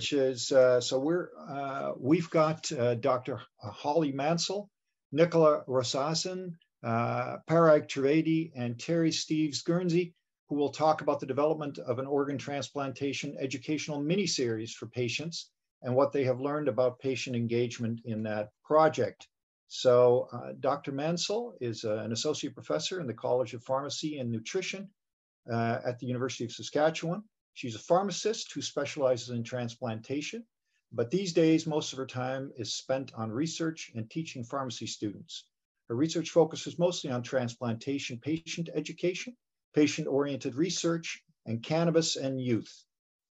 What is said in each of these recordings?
which is uh, so we're uh, we've got uh, Dr. Holly Mansell, Nicola Rosaasen, uh, Paraag Trivedi, and Terry Steeves-Gurnsey, who will talk about the development of an organ transplantation educational mini-series for patients and what they have learned about patient engagement in that project. So uh, Dr. Mansell is uh, an associate professor in the College of Pharmacy and Nutrition at the University of Saskatchewan. She's a pharmacist who specializes in transplantation, but these days, most of her time is spent on research and teaching pharmacy students. Her research focuses mostly on transplantation patient education, patient-oriented research, and cannabis and youth.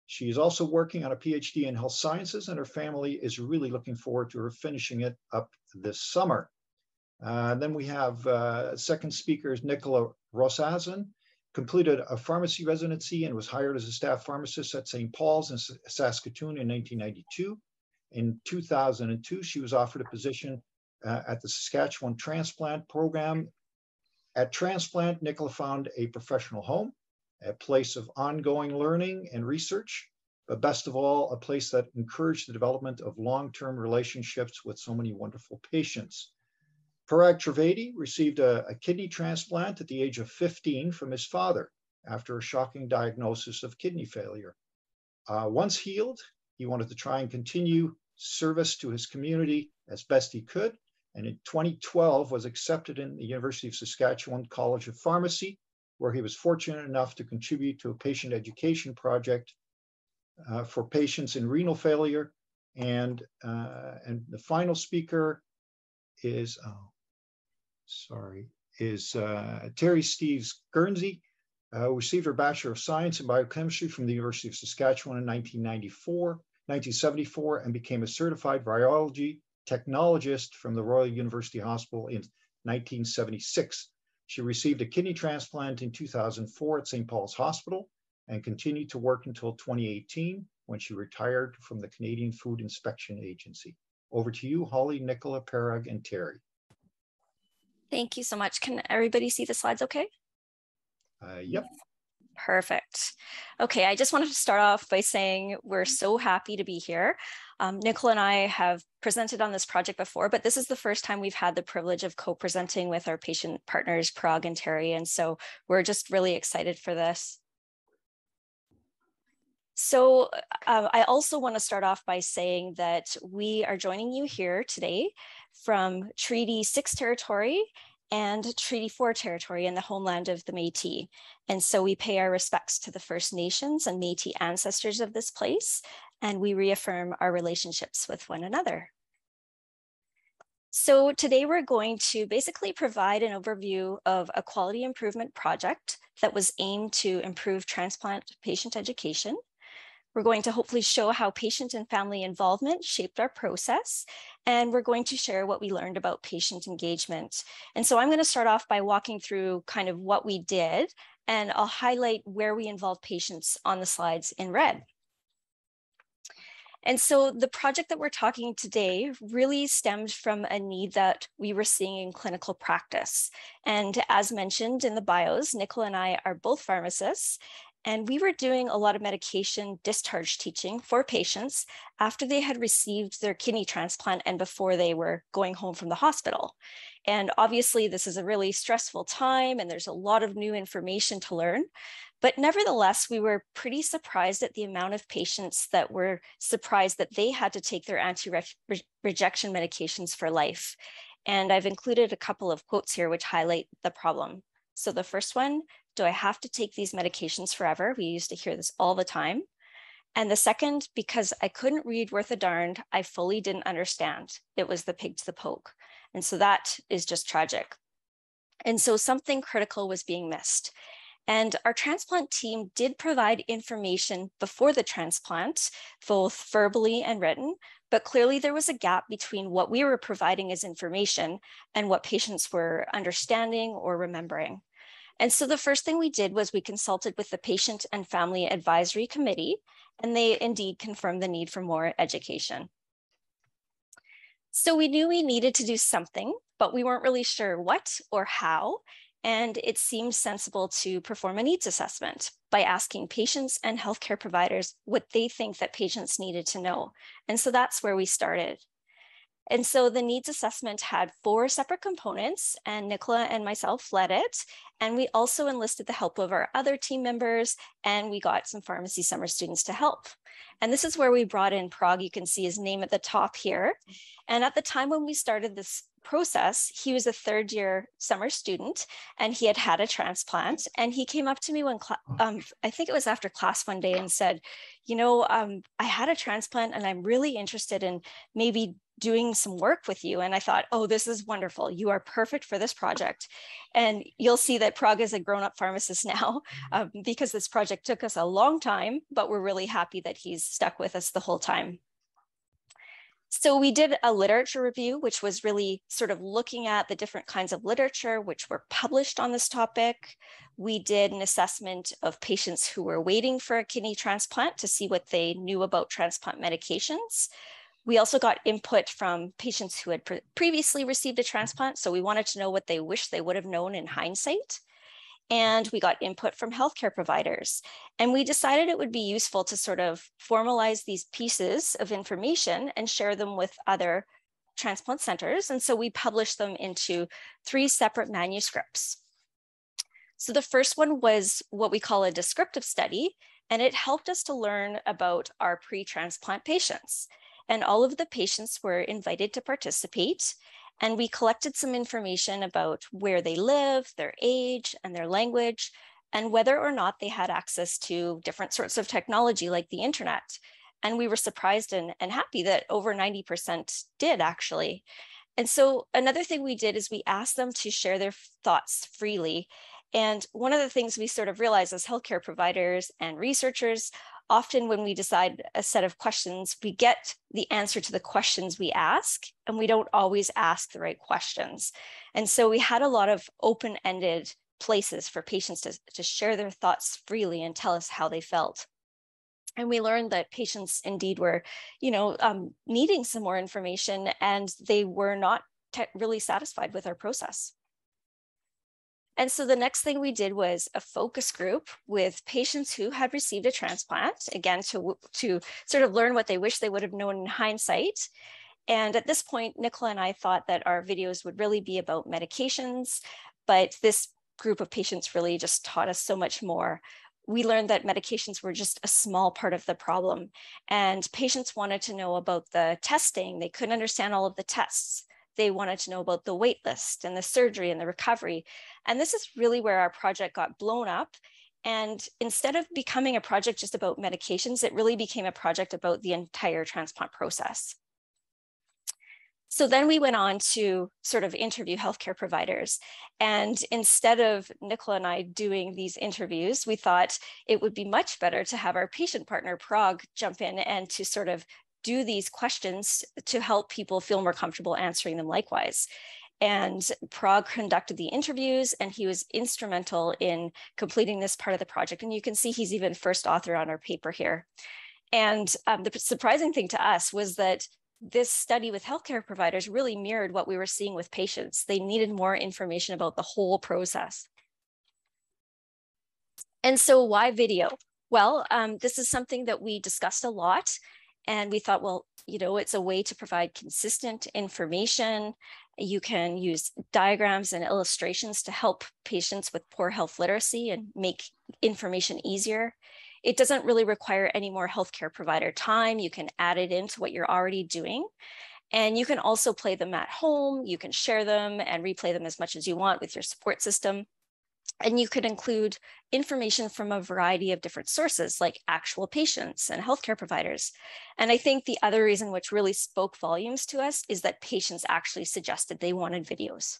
She is also working on a PhD in health sciences, and her family is really looking forward to her finishing it up this summer. Uh, then we have uh, second speaker is Nicola Rosaasen, completed a pharmacy residency and was hired as a staff pharmacist at St. Paul's in Saskatoon in 1992. In 2002, she was offered a position uh, at the Saskatchewan Transplant Program. At Transplant, Nicola found a professional home a place of ongoing learning and research, but best of all, a place that encouraged the development of long-term relationships with so many wonderful patients. Paraag Trivedi received a, a, kidney transplant at the age of 15 from his father after a shocking diagnosis of kidney failure. Uh, once healed, he wanted to try and continue service to his community as best he could, and in 2012 was accepted in the University of Saskatchewan College of Pharmacy where he was fortunate enough to contribute to a patient education project uh, for patients in renal failure. And, uh, and the final speaker is, oh, sorry, is uh, Terry Steves Guernsey, uh, received her Bachelor of Science in Biochemistry from the University of Saskatchewan in 1994, 1974, and became a certified virology technologist from the Royal University Hospital in 1976. She received a kidney transplant in 2004 at St. Paul's Hospital and continued to work until 2018 when she retired from the Canadian Food Inspection Agency. Over to you, Holly, Nicola, Paraag, and Terry. Thank you so much. Can everybody see the slides okay? Uh, yep. Perfect. Okay, I just wanted to start off by saying we're so happy to be here. Um, Nicola and I have presented on this project before, but this is the first time we've had the privilege of co-presenting with our patient partners, Parag and Terry, and so we're just really excited for this. So uh, I also want to start off by saying that we are joining you here today from Treaty 6 territory and Treaty 4 territory in the homeland of the Métis. And so we pay our respects to the First Nations and Métis ancestors of this place, and we reaffirm our relationships with one another. So today we're going to basically provide an overview of a quality improvement project that was aimed to improve transplant patient education. We're going to hopefully show how patient and family involvement shaped our process, and we're going to share what we learned about patient engagement. And so I'm going to start off by walking through kind of what we did, and I'll highlight where we involved patients on the slides in red. And so the project that we're talking today really stemmed from a need that we were seeing in clinical practice. And as mentioned in the bios, Nicola and I are both pharmacists, and we were doing a lot of medication discharge teaching for patients after they had received their kidney transplant and before they were going home from the hospital. And obviously, this is a really stressful time and there's a lot of new information to learn. But nevertheless, we were pretty surprised at the amount of patients that were surprised that they had to take their anti rejection medications for life. And I've included a couple of quotes here which highlight the problem. So the first one do I have to take these medications forever? We used to hear this all the time. And the second, because I couldn't read worth a darned, I fully didn't understand. It was the pig to the poke. And so that is just tragic. And so something critical was being missed. And our transplant team did provide information before the transplant, both verbally and written, but clearly there was a gap between what we were providing as information and what patients were understanding or remembering. And so the first thing we did was we consulted with the Patient and Family Advisory Committee, and they indeed confirmed the need for more education. So we knew we needed to do something, but we weren't really sure what or how. and it seemed sensible to perform a needs assessment by asking patients and healthcare providers what they think that patients needed to know. And so that's where we started. And so the needs assessment had four separate components, and Nicola and myself led it. And we also enlisted the help of our other team members, and we got some pharmacy summer students to help. And this is where we brought in Paraag. You can see his name at the top here. And at the time when we started this process, he was a third year summer student and he had had a transplant. And he came up to me when, um, I think it was after class one day and said, you know, um, I had a transplant and I'm really interested in maybe doing some work with you. And I thought, oh, this is wonderful. You are perfect for this project. And you'll see that Paraag is a grown up pharmacist now um, because this project took us a long time, but we're really happy that he's stuck with us the whole time. So we did a literature review, which was really sort of looking at the different kinds of literature which were published on this topic. We did an assessment of patients who were waiting for a kidney transplant to see what they knew about transplant medications. We also got input from patients who had pre previously received a transplant. So we wanted to know what they wish they would have known in hindsight and we got input from healthcare providers. And we decided it would be useful to sort of formalize these pieces of information and share them with other transplant centers. And so we published them into three separate manuscripts. So the first one was what we call a descriptive study, and it helped us to learn about our pre-transplant patients. And all of the patients were invited to participate and we collected some information about where they live, their age, and their language, and whether or not they had access to different sorts of technology like the internet. And we were surprised and, and happy that over 90% did actually. And so another thing we did is we asked them to share their thoughts freely. And one of the things we sort of realized as healthcare providers and researchers often when we decide a set of questions, we get the answer to the questions we ask, and we don't always ask the right questions. And so we had a lot of open ended places for patients to, to share their thoughts freely and tell us how they felt. And we learned that patients indeed were, you know, um, needing some more information and they were not really satisfied with our process. And so the next thing we did was a focus group with patients who had received a transplant, again, to, to sort of learn what they wish they would have known in hindsight. And at this point, Nicola and I thought that our videos would really be about medications, but this group of patients really just taught us so much more. We learned that medications were just a small part of the problem, and patients wanted to know about the testing. They couldn't understand all of the tests. They wanted to know about the wait list and the surgery and the recovery. And this is really where our project got blown up. And instead of becoming a project just about medications, it really became a project about the entire transplant process. So then we went on to sort of interview healthcare providers. And instead of Nicola and I doing these interviews, we thought it would be much better to have our patient partner, Paraag, jump in and to sort of do these questions to help people feel more comfortable answering them likewise. And Paraag conducted the interviews and he was instrumental in completing this part of the project. And you can see he's even first author on our paper here. And um, the surprising thing to us was that this study with healthcare providers really mirrored what we were seeing with patients. They needed more information about the whole process. And so why video? Well, um, this is something that we discussed a lot and we thought, well, you know, it's a way to provide consistent information. You can use diagrams and illustrations to help patients with poor health literacy and make information easier. It doesn't really require any more healthcare provider time. You can add it into what you're already doing. And you can also play them at home. You can share them and replay them as much as you want with your support system. And you could include information from a variety of different sources like actual patients and healthcare providers. And I think the other reason which really spoke volumes to us is that patients actually suggested they wanted videos.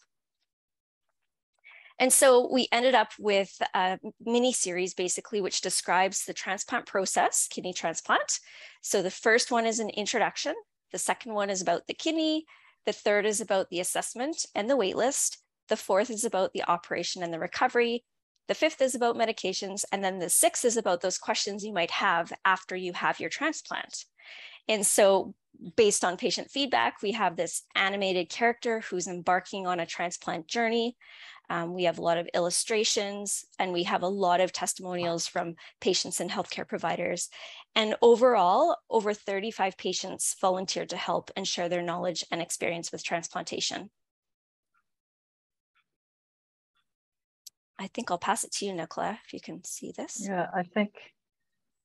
And so we ended up with a mini series basically, which describes the transplant process, kidney transplant. So the first one is an introduction. The second one is about the kidney. The third is about the assessment and the waitlist. The fourth is about the operation and the recovery. The fifth is about medications. And then the sixth is about those questions you might have after you have your transplant. And so based on patient feedback, we have this animated character who's embarking on a transplant journey. Um, we have a lot of illustrations and we have a lot of testimonials from patients and healthcare providers. And overall, over 35 patients volunteered to help and share their knowledge and experience with transplantation. I think I'll pass it to you, Nicola, if you can see this. Yeah, I think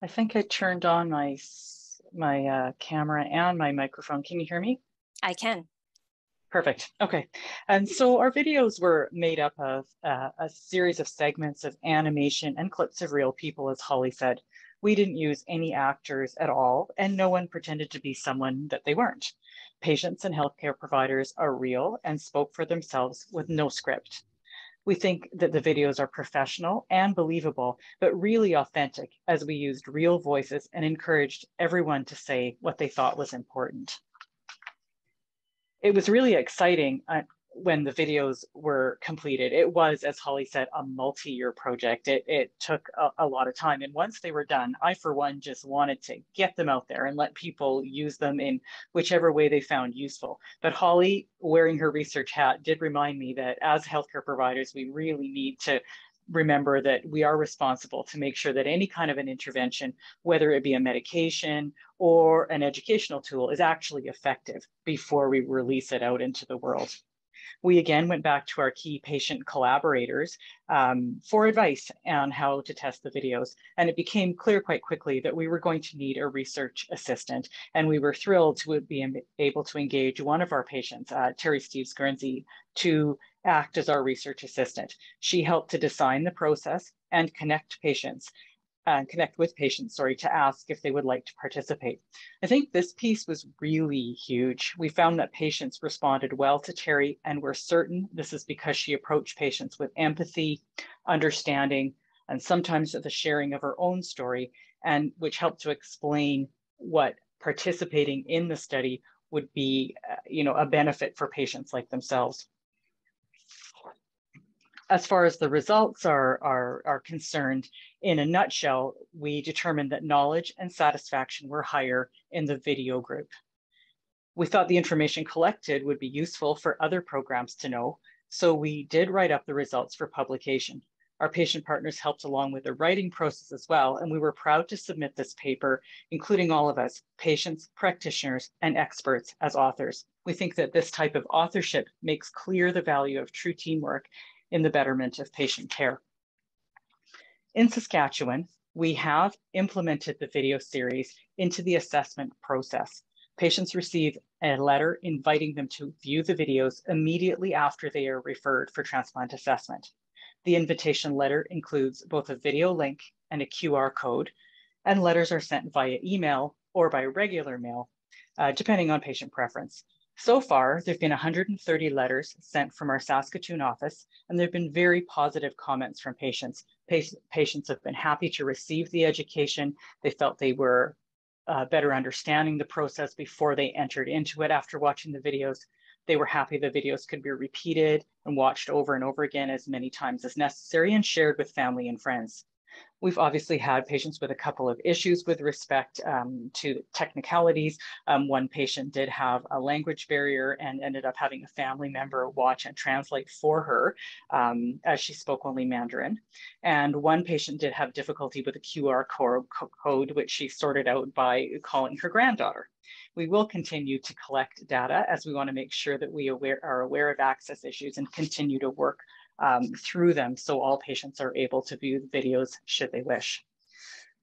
I think I turned on my my uh, camera and my microphone. Can you hear me? I can. Perfect. Okay. And so our videos were made up of uh, a series of segments of animation and clips of real people, as Holly said. We didn't use any actors at all, and no one pretended to be someone that they weren't. Patients and healthcare providers are real and spoke for themselves with no script. We think that the videos are professional and believable, but really authentic as we used real voices and encouraged everyone to say what they thought was important. It was really exciting uh, when the videos were completed. It was, as Holly said, a multi-year project. It, it took a, a, lot of time. And once they were done, I, for one, just wanted to get them out there and let people use them in whichever way they found useful. But Holly, wearing her research hat, did remind me that as healthcare providers, we really need to remember that we are responsible to make sure that any kind of an intervention, whether it be a medication or an educational tool, is actually effective before we release it out into the world we again went back to our key patient collaborators um, for advice on how to test the videos. And it became clear quite quickly that we were going to need a research assistant. And we were thrilled to be able to engage one of our patients, uh, Terry Steeves-Gurnsey, to act as our research assistant. She helped to design the process and connect patients uh, connect with patients, sorry, to ask if they would like to participate. I think this piece was really huge. We found that patients responded well to Terry, and we're certain this is because she approached patients with empathy, understanding, and sometimes the sharing of her own story, and which helped to explain what participating in the study would be, uh, you know, a benefit for patients like themselves as far as the results are, are, are concerned, in a nutshell, we determined that knowledge and satisfaction were higher in the video group. We thought the information collected would be useful for other programs to know, so we did write up the results for publication. Our patient partners helped along with the writing process as well, and we were proud to submit this paper, including all of us, patients, practitioners, and experts as authors. We think that this type of authorship makes clear the value of true teamwork in the betterment of patient care. In Saskatchewan, we have implemented the video series into the assessment process. Patients receive a letter inviting them to view the videos immediately after they are referred for transplant assessment. The invitation letter includes both a video link and a QR code, and letters are sent via email or by regular mail, uh, depending on patient preference. So far, there have been 130 letters sent from our Saskatoon office, and there have been very positive comments from patients. patients have been happy to receive the education. They felt they were uh, better understanding the process before they entered into it after watching the videos. They were happy the videos could be repeated and watched over and over again as many times as necessary and shared with family and friends. We've obviously had patients with a couple of issues with respect um, to technicalities. Um, one patient did have a language barrier and ended up having a family member watch and translate for her um, as she spoke only Mandarin. And one patient did have difficulty with a QR code, which she sorted out by calling her granddaughter. We will continue to collect data as we want to make sure that we aware, are aware of access issues and continue to work um, through them so all patients are able to view the videos should they wish.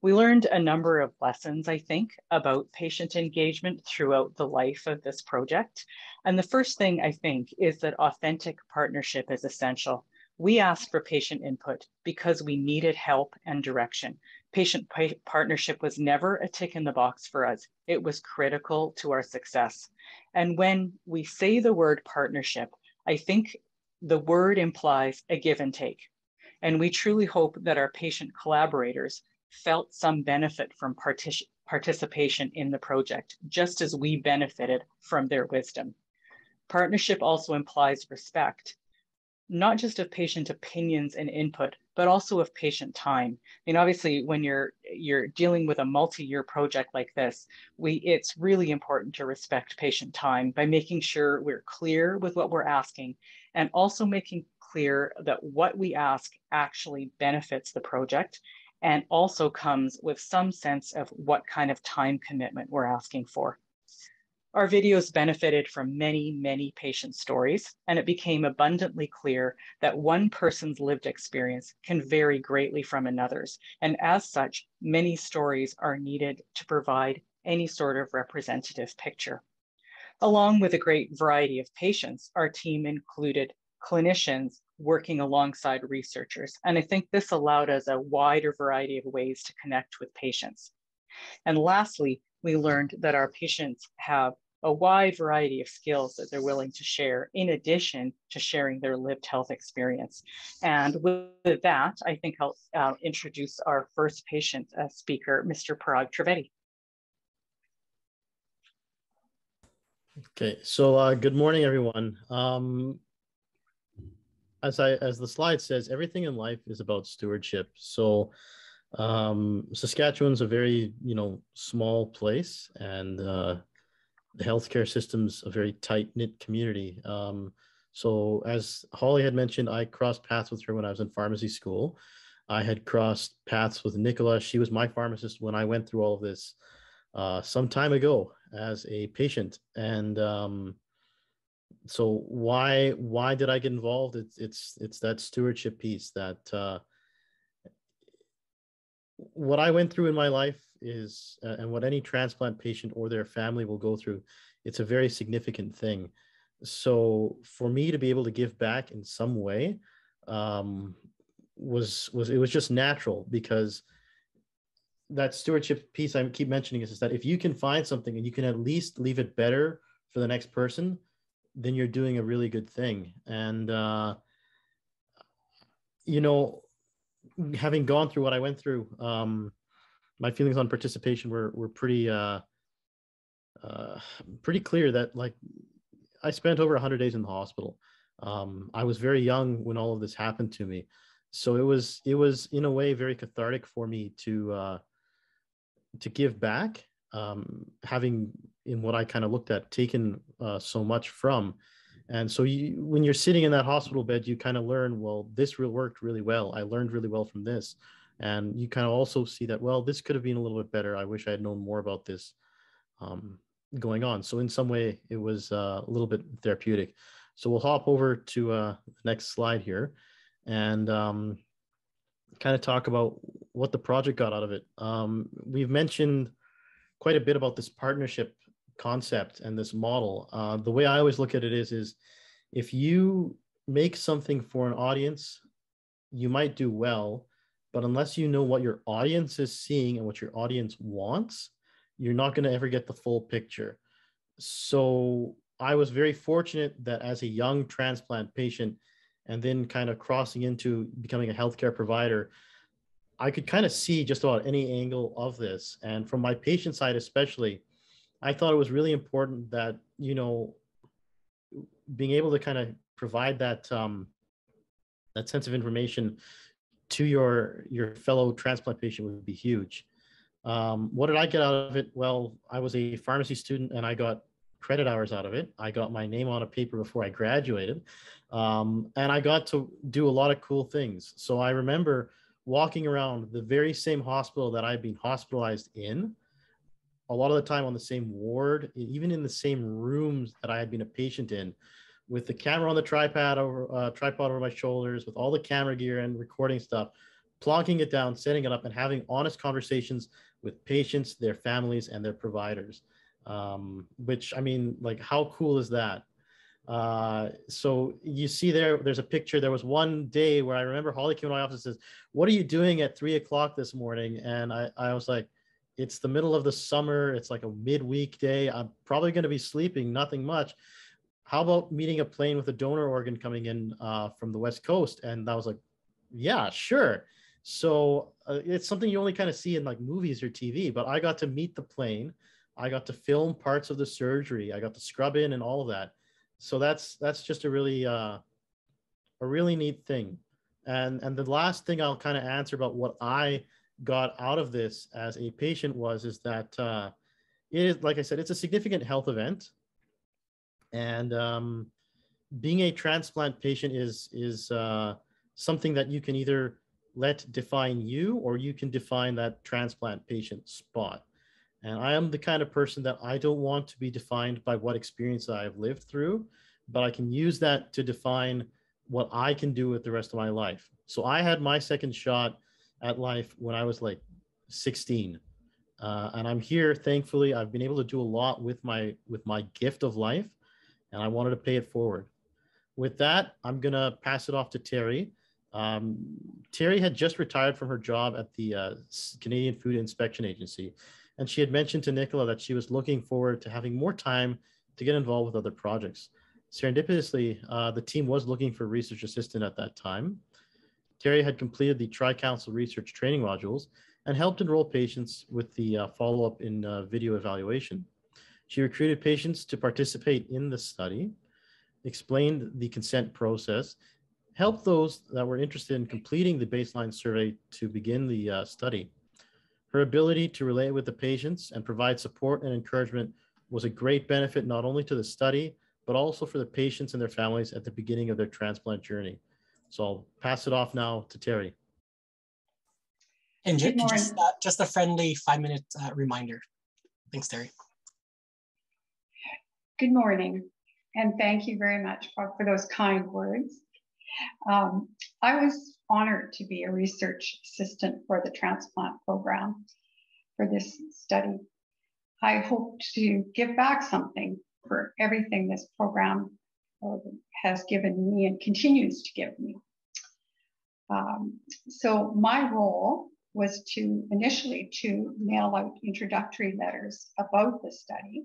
We learned a number of lessons, I think, about patient engagement throughout the life of this project. And the first thing I think is that authentic partnership is essential. We asked for patient input because we needed help and direction. Patient partnership was never a tick in the box for us. It was critical to our success. And when we say the word partnership, I think the word implies a give and take. And we truly hope that our patient collaborators felt some benefit from partic participation in the project, just as we benefited from their wisdom. Partnership also implies respect, not just of patient opinions and input, but also of patient time. I mean, obviously, when you're you're dealing with a multi-year project like this, we it's really important to respect patient time by making sure we're clear with what we're asking and also making clear that what we ask actually benefits the project and also comes with some sense of what kind of time commitment we're asking for. Our videos benefited from many, many patient stories, and it became abundantly clear that one person's lived experience can vary greatly from another's. And as such, many stories are needed to provide any sort of representative picture. Along with a great variety of patients, our team included clinicians working alongside researchers. And I think this allowed us a wider variety of ways to connect with patients. And lastly, we learned that our patients have a wide variety of skills that they're willing to share in addition to sharing their lived health experience. And with that, I think I'll uh, introduce our first patient uh, speaker, Mr. Paraag Trivedi. Okay, so uh, good morning, everyone. Um, as I as the slide says, everything in life is about stewardship. So um, Saskatchewan's a very you know small place, and uh, the healthcare system's a very tight knit community. Um, so as Holly had mentioned, I crossed paths with her when I was in pharmacy school. I had crossed paths with Nicola. She was my pharmacist when I went through all of this uh, some time ago as a patient. And um, so why why did I get involved? It's it's it's that stewardship piece that uh, what I went through in my life is, uh, and what any transplant patient or their family will go through, it's a very significant thing. So for me to be able to give back in some way um, was was it was just natural because that stewardship piece I keep mentioning is, is that if you can find something and you can at least leave it better for the next person, then you're doing a really good thing. And uh, you know, having gone through what I went through, um, my feelings on participation were were pretty uh, uh, pretty clear. That like I spent over 100 days in the hospital. Um, I was very young when all of this happened to me, so it was it was in a way very cathartic for me to uh, to give back, um, having in what I kind of looked at taken uh, so much from. And so you, when you're sitting in that hospital bed, you kind of learn, well, this really worked really well. I learned really well from this. And you kind of also see that, well, this could have been a little bit better. I wish I had known more about this um, going on. So in some way, it was uh, a little bit therapeutic. So we'll hop over to uh, the next slide here and um, kind of talk about what the project got out of it. Um, we've mentioned quite a bit about this partnership concept and this model. Uh, the way I always look at it is, is if you make something for an audience, you might do well, but unless you know what your audience is seeing and what your audience wants, you're not going to ever get the full picture. So I was very fortunate that as a young transplant patient, and then kind of crossing into becoming a healthcare provider, I could kind of see just about any angle of this. And from my patient side, especially, I thought it was really important that, you know, being able to kind of provide that um, that sense of information to your your fellow transplant patient would be huge. Um, what did I get out of it? Well, I was a pharmacy student and I got credit hours out of it. I got my name on a paper before I graduated, um, and I got to do a lot of cool things. So I remember walking around the very same hospital that I'd been hospitalized in, a lot of the time on the same ward, even in the same rooms that I had been a patient in, with the camera on the tripod over uh, tripod over my shoulders, with all the camera gear and recording stuff, plonking it down, setting it up, and having honest conversations with patients, their families, and their providers. Um, which I mean, like, how cool is that? Uh, so you see there, there's a picture. There was one day where I remember Holly came to my office and says, "What are you doing at three o'clock this morning?" And I, I was like, "It's the middle of the summer. It's like a midweek day. I'm probably going to be sleeping, nothing much. How about meeting a plane with a donor organ coming in uh, from the west coast?" And I was like, "Yeah, sure." So uh, it's something you only kind of see in like movies or TV. But I got to meet the plane. I got to film parts of the surgery. I got to scrub in and all of that so that's that's just a really uh, a really neat thing and and the last thing i'll kind of answer about what i got out of this as a patient was is that uh, it is like i said it's a significant health event and um, being a transplant patient is is uh, something that you can either let define you or you can define that transplant patient spot. And I am the kind of person that I don't want to be defined by what experience I've lived through, but I can use that to define what I can do with the rest of my life. So I had my second shot at life when I was like 16. Uh, and I'm here, thankfully, I've been able to do a lot with my with my gift of life, and I wanted to pay it forward. With that, I'm gonna pass it off to Terry. Um, Terry had just retired from her job at the uh, Canadian Food Inspection Agency, and she had mentioned to Nicola that she was looking forward to having more time to get involved with other projects. Serendipitously, uh, the team was looking for research assistant at that time. Terry had completed the Tri-Council research training modules and helped enroll patients with the uh, follow-up in uh, video evaluation. She recruited patients to participate in the study, explained the consent process, helped those that were interested in completing the baseline survey to begin the uh, study. Her ability to relate with the patients and provide support and encouragement was a great benefit not only to the study, but also for the patients and their families at the beginning of their transplant journey. So I'll pass it off now to Terry. And just, uh, just a friendly five minute uh, reminder. Thanks, Terry. Good morning, and thank you very much for those kind words. Um, I was honored to be a research assistant for the transplant program for this study. I hope to give back something for everything this program has given me and continues to give me. Um, so my role was to initially to mail out introductory letters about the study.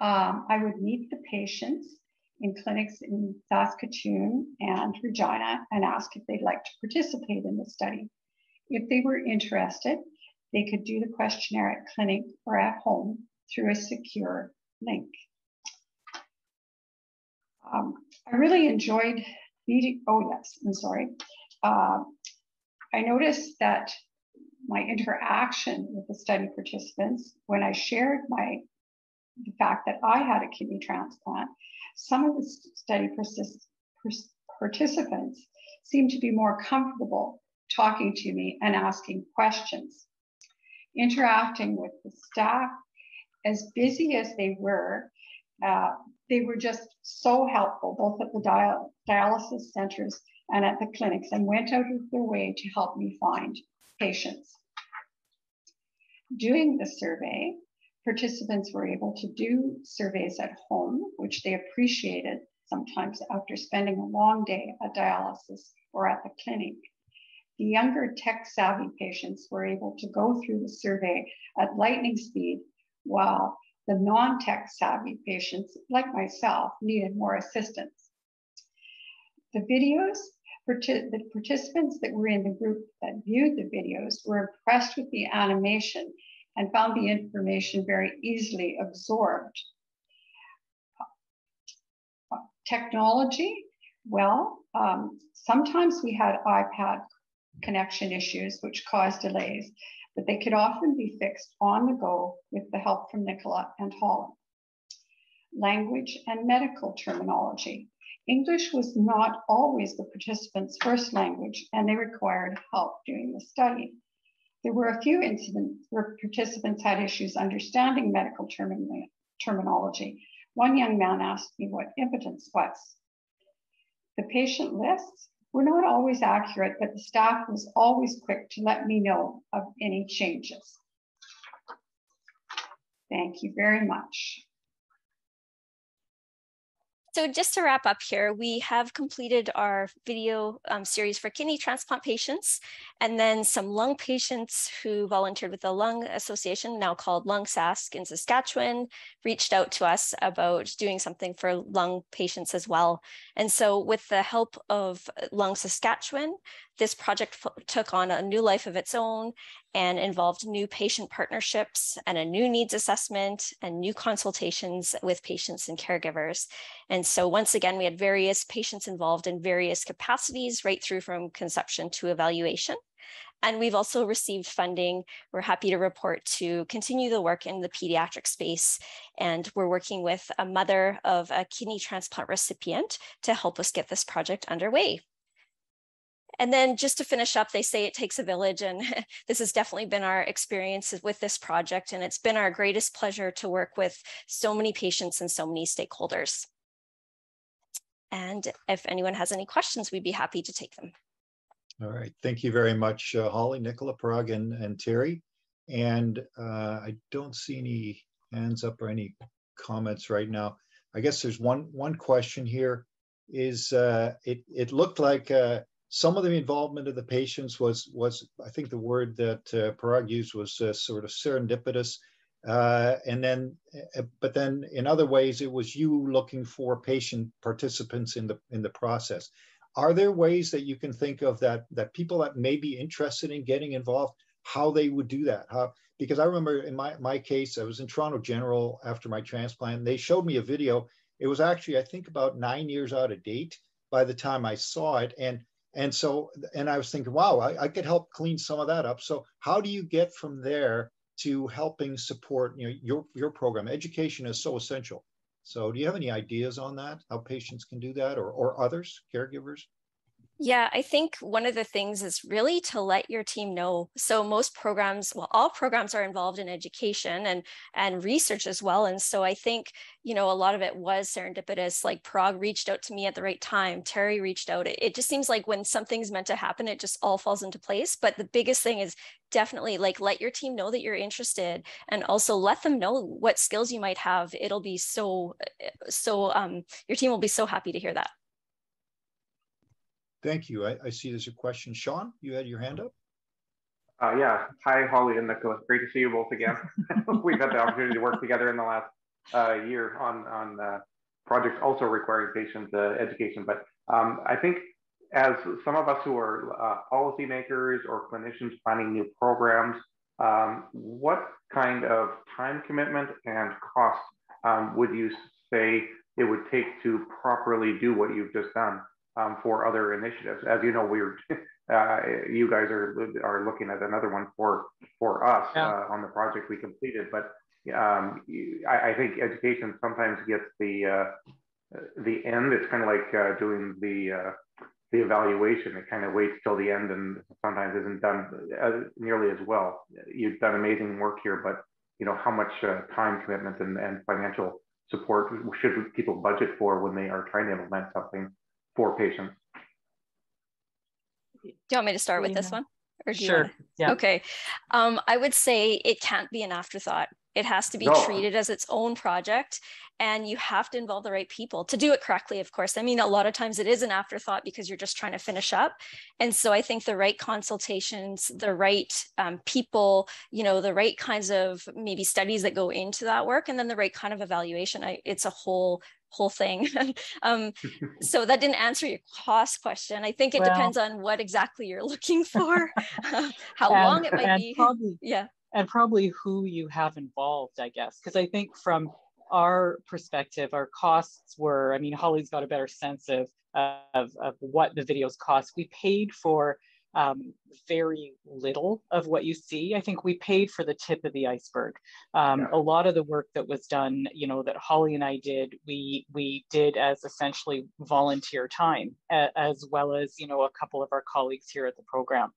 Um, I would meet the patients in clinics in Saskatoon and Regina and ask if they'd like to participate in the study. If they were interested, they could do the questionnaire at clinic or at home through a secure link. Um, I really enjoyed meeting, oh yes, I'm sorry. Uh, I noticed that my interaction with the study participants, when I shared my the fact that I had a kidney transplant, some of the study pers, participants seemed to be more comfortable talking to me and asking questions. Interacting with the staff, as busy as they were, uh, they were just so helpful, both at the dial dialysis centers and at the clinics, and went out of their way to help me find patients. Doing the survey, participants were able to do surveys at home, which they appreciated sometimes after spending a long day at dialysis or at the clinic. The younger tech savvy patients were able to go through the survey at lightning speed, while the non tech savvy patients, like myself, needed more assistance. The videos, the participants that were in the group that viewed the videos were impressed with the animation and found the information very easily absorbed. Technology, well, um, sometimes we had iPad connection issues which caused delays, but they could often be fixed on the go with the help from Nicola and Holly. Language and medical terminology. English was not always the participants' first language, and they required help during the study. There were a few incidents where participants had issues understanding medical term- terminology. One young man asked me what impotence was. The patient lists were not always accurate, but the staff was always quick to let me know of any changes. Thank you very much. So just to wrap up here, we have completed our video um, series for kidney transplant patients, and then some lung patients who volunteered with the Lung Association, now called Lung Sask in Saskatchewan, reached out to us about doing something for lung patients as well. And so with the help of Lung Saskatchewan, this project took on a new life of its own and involved new patient partnerships and a new needs assessment and new consultations with patients and caregivers. And so once again, we had various patients involved in various capacities right through from conception to evaluation. And we've also received funding. We're happy to report to continue the work in the pediatric space. And we're working with a mother of a kidney transplant recipient to help us get this project underway. And then just to finish up, they say it takes a village. And this has definitely been our experience with this project. And it's been our greatest pleasure to work with so many patients and so many stakeholders. And if anyone has any questions, we'd be happy to take them. All right. Thank you very much, uh, Holly, Nicola, Paraag, and, and Terry. And uh, I don't see any hands up or any comments right now. I guess there's one one question here. Is uh, it it looked like uh, some of the involvement of the patients was, was I think the word that uh, Paraag used was uh, sort of serendipitous. Uh, and then, uh, but then in other ways, it was you looking for patient participants in the in the process. Are there ways that you can think of that that people that may be interested in getting involved, how they would do that? How because I remember in my my case, I was in Toronto General after my transplant. They showed me a video. It was actually I think about nine years out of date by the time I saw it, and and so, and I was thinking, wow, I, I, could help clean some of that up. So how do you get from there to helping support you know, your, your program? Education is so essential. So do you have any ideas on that, how patients can do that or, or others, caregivers? Yeah, I think one of the things is really to let your team know. So most programs, well, all programs are involved in education and and research as well. And so I think, you know, a lot of it was serendipitous. Like Paraag reached out to me at the right time. Terry reached out. It, it just seems like when something's meant to happen, it just all falls into place. But the biggest thing is definitely like let your team know that you're interested and also let them know what skills you might have. It'll be so so um your team will be so happy to hear that. Thank you. I, I, see there's a question. Sean, you had your hand up? Uh, yeah. Hi, Holly and Nicholas. Great to see you both again. We've had the opportunity to work together in the last uh, year on, on uh, projects also requiring patient uh, education. But um, I think as some of us who are uh, policymakers or clinicians planning new programs, um, what kind of time commitment and cost um, would you say it would take to properly do what you've just done? Um, for other initiatives. As you know, we're uh, you guys are are looking at another one for for us yeah. uh, on the project we completed. But um, I, I, think education sometimes gets the uh, the end. It's kind of like uh, doing the uh, the evaluation. It kind of waits till the end and sometimes isn't done as, nearly as well. You've done amazing work here, but you know how much uh, time commitment and, and financial support should people budget for when they are trying to implement something for patients. Do you want me to start with this one? Or do sure. yeah. Okay. Um, I would say it can't be an afterthought. It has to be no. treated as its own project and you have to involve the right people to do it correctly, of course. I mean, a lot of times it is an afterthought because you're just trying to finish up. And so I think the right consultations, the right um, people, you know, the right kinds of maybe studies that go into that work, and then the right kind of evaluation. I, it's a whole whole thing. um, so that didn't answer your cost question. I think it well, depends on what exactly you're looking for, how and, long it might be. Probably, yeah. And probably who you have involved, I guess. Because I think from our perspective, our costs were, I mean, Holly's got a better sense of, of, of what the videos cost. We paid for um, very little of what you see. I think we paid for the tip of the iceberg. Um, yeah. A lot of the work that was done, you know, that Holly and I did, we we did as essentially volunteer time, as well as you know a couple of our colleagues here at the program.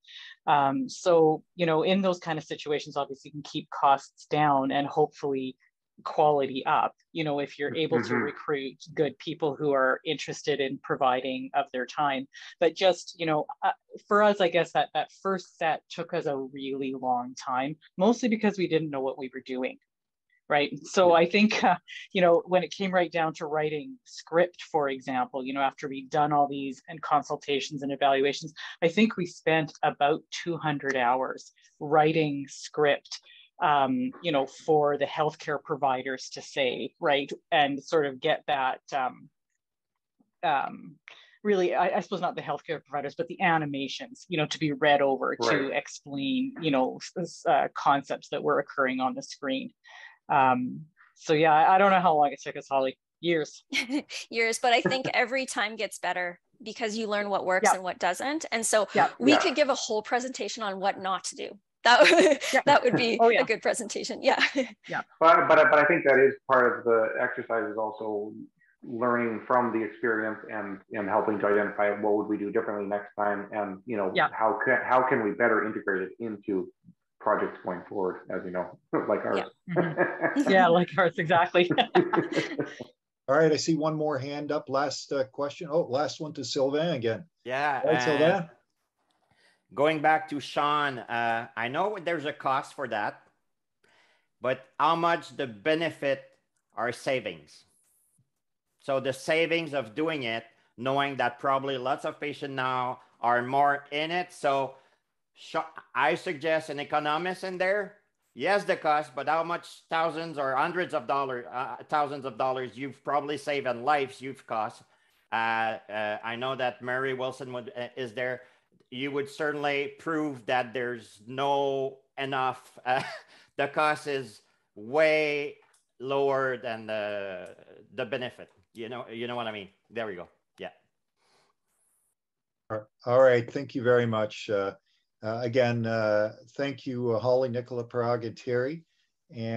Um, so you know, in those kind of situations, obviously, you can keep costs down and hopefully quality up you know if you're able mm-hmm. to recruit good people who are interested in providing of their time. But just you know uh, for us i guess that that first set took us a really long time mostly because we didn't know what we were doing right? So i think uh, you know when it came right down to writing script for example you know after we'd done all these and consultations and evaluations i think we spent about 200 hours writing script um, you know, for the healthcare providers to say, right, and sort of get that um, um, really, I, I, suppose not the healthcare providers, but the animations, you know, to be read over right. to explain, you know, uh, concepts that were occurring on the screen. Um, so yeah, I, I don't know how long it took us, Holly. Years. Years, but I think every time gets better because you learn what works and what doesn't. And so yeah. we yeah. could give a whole presentation on what not to do. That would, yeah. that would be oh, a good presentation. Yeah. Yeah. But, but, but I think that is part of the exercise is also learning from the experience and and helping to identify what would we do differently next time and you know yeah. how can how can we better integrate it into projects going forward as you know like ours yeah, mm-hmm. yeah like ours exactly all right i see one more hand up last uh, question oh last one to sylvain again yeah right, sylvain going back to sean uh, i know there's a cost for that but how much the benefit are savings so the savings of doing it, knowing that probably lots of patients now are more in it. So I suggest an economist in there. Yes, the cost, but how much thousands or hundreds of dollars, uh, thousands of dollars you've probably saved and lives you've cost. Uh, uh, I know that Mary Wilson would, uh, is there. You would certainly prove that there's no enough. Uh, the cost is way lower than the the benefit. You know, you know what I mean. There we go. Yeah. All right. Thank you very much. Uh, uh, again, uh, thank you, uh, Holly, Nicola, Paraag, and Terry. And